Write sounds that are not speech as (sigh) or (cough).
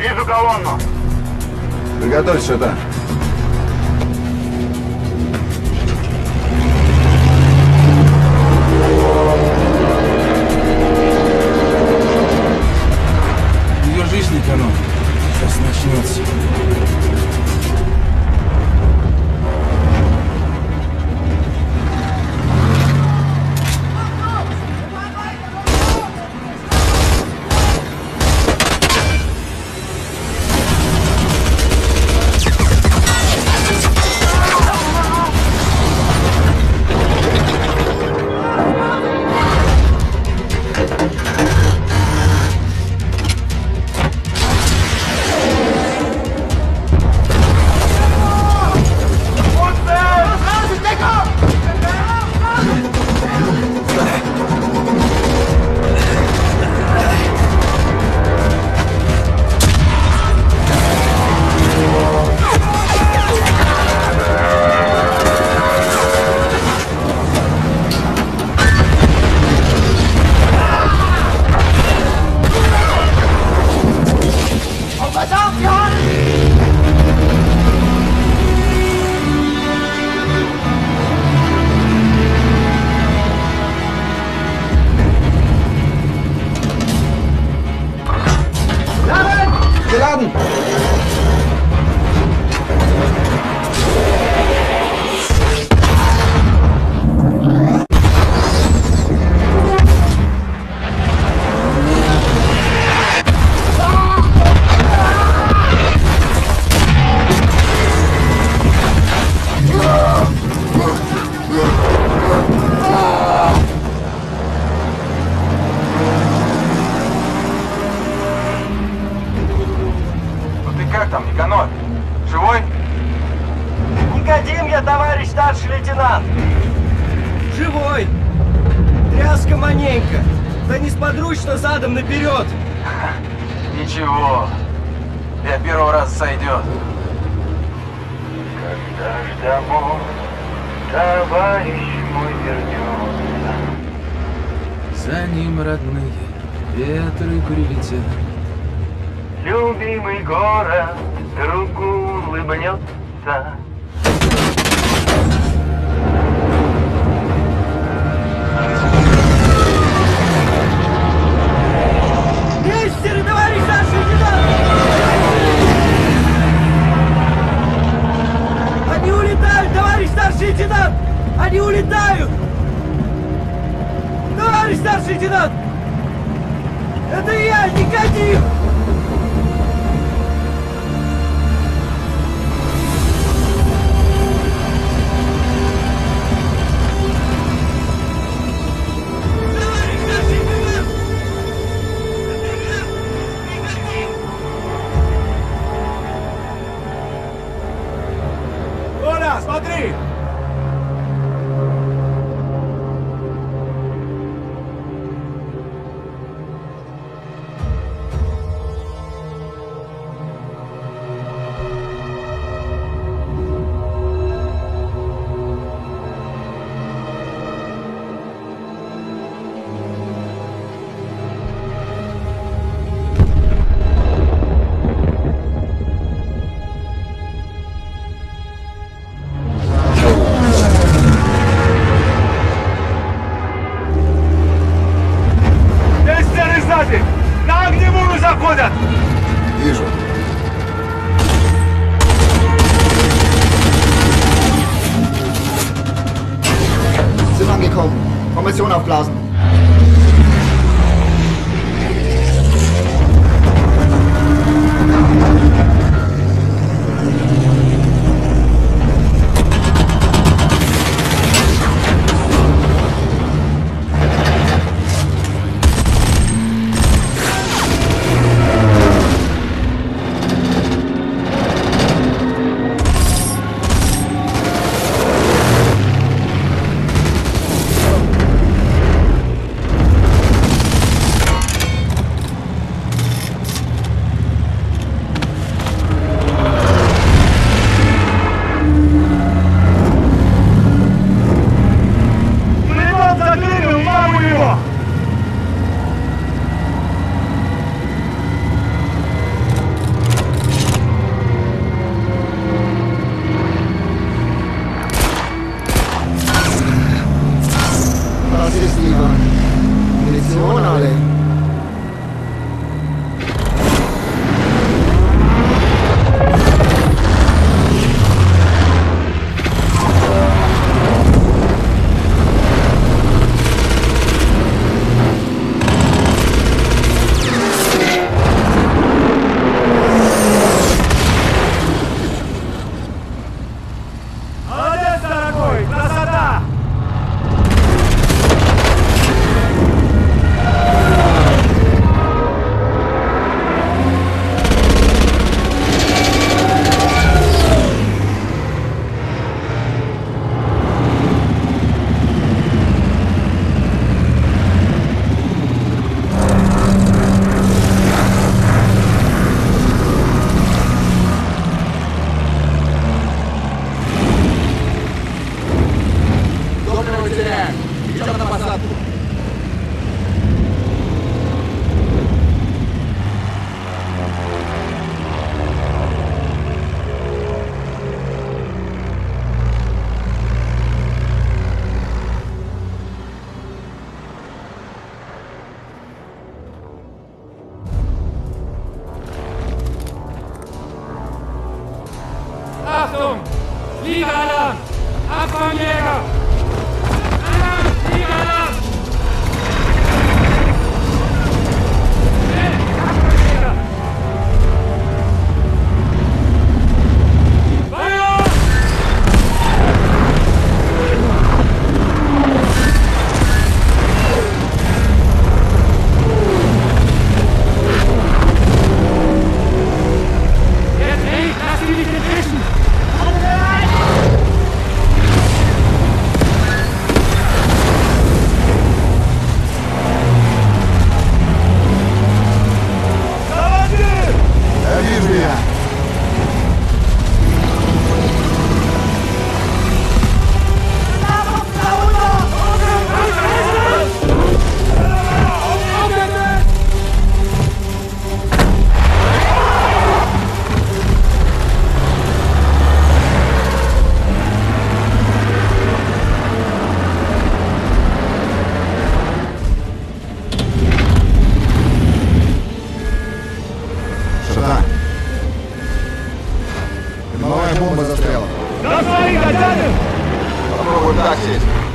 Вижу колонну! Приготовься сюда. Несподручно задом наперед! (laughs) Ничего. Для первого раза сойдет. Когда ж домой товарищ мой вернется, За ним родные ветры прилетят. любимый город другу улыбнется. Мессеры, старший лейтенант! Они улетают! Товарищ старший лейтенант! Это я, Никодим! Publikum. Kommission aufblasen. Chega! accident.